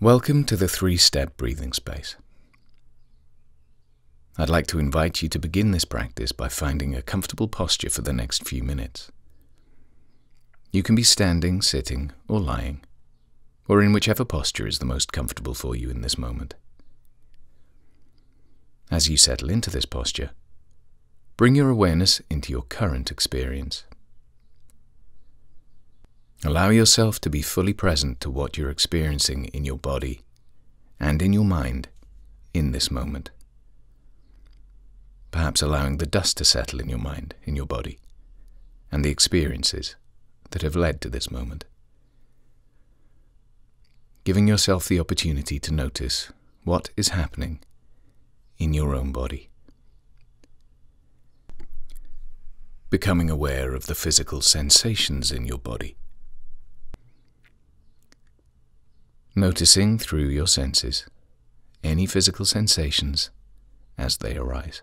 Welcome to the three step breathing space. I'd like to invite you to begin this practice by finding a comfortable posture for the next few minutes. You can be standing, sitting, or lying, or in whichever posture is the most comfortable for you in this moment. As you settle into this posture, bring your awareness into your current experience. Allow yourself to be fully present to what you're experiencing in your body and in your mind in this moment. Perhaps allowing the dust to settle in your mind, in your body, and the experiences that have led to this moment. Giving yourself the opportunity to notice what is happening in your own body. Becoming aware of the physical sensations in your body noticing through your senses any physical sensations as they arise.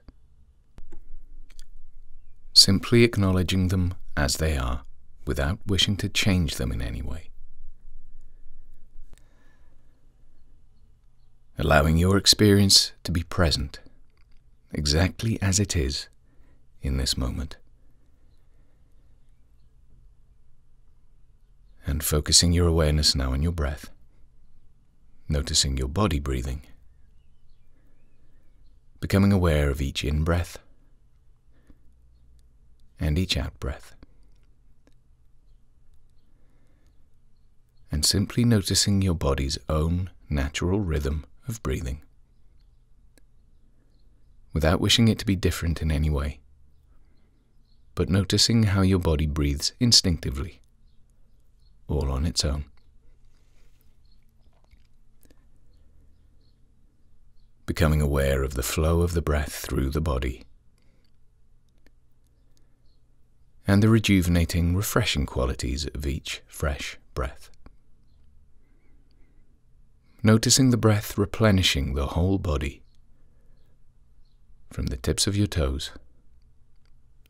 Simply acknowledging them as they are without wishing to change them in any way. Allowing your experience to be present exactly as it is in this moment. And focusing your awareness now on your breath noticing your body breathing, becoming aware of each in breath and each out breath, and simply noticing your body's own natural rhythm of breathing, without wishing it to be different in any way, but noticing how your body breathes instinctively, all on its own. Becoming aware of the flow of the breath through the body, and the rejuvenating, refreshing qualities of each fresh breath. Noticing the breath replenishing the whole body, from the tips of your toes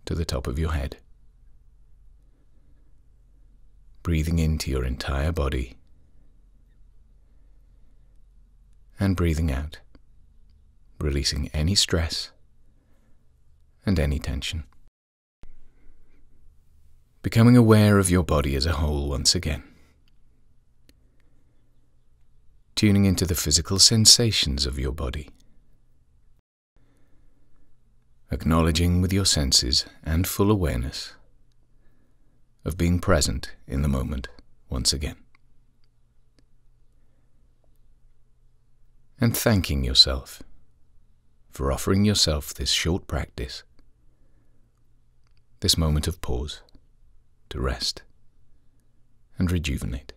to the top of your head. Breathing into your entire body and breathing out releasing any stress and any tension. Becoming aware of your body as a whole once again. Tuning into the physical sensations of your body. Acknowledging with your senses and full awareness of being present in the moment once again. And thanking yourself for offering yourself this short practice, this moment of pause to rest and rejuvenate.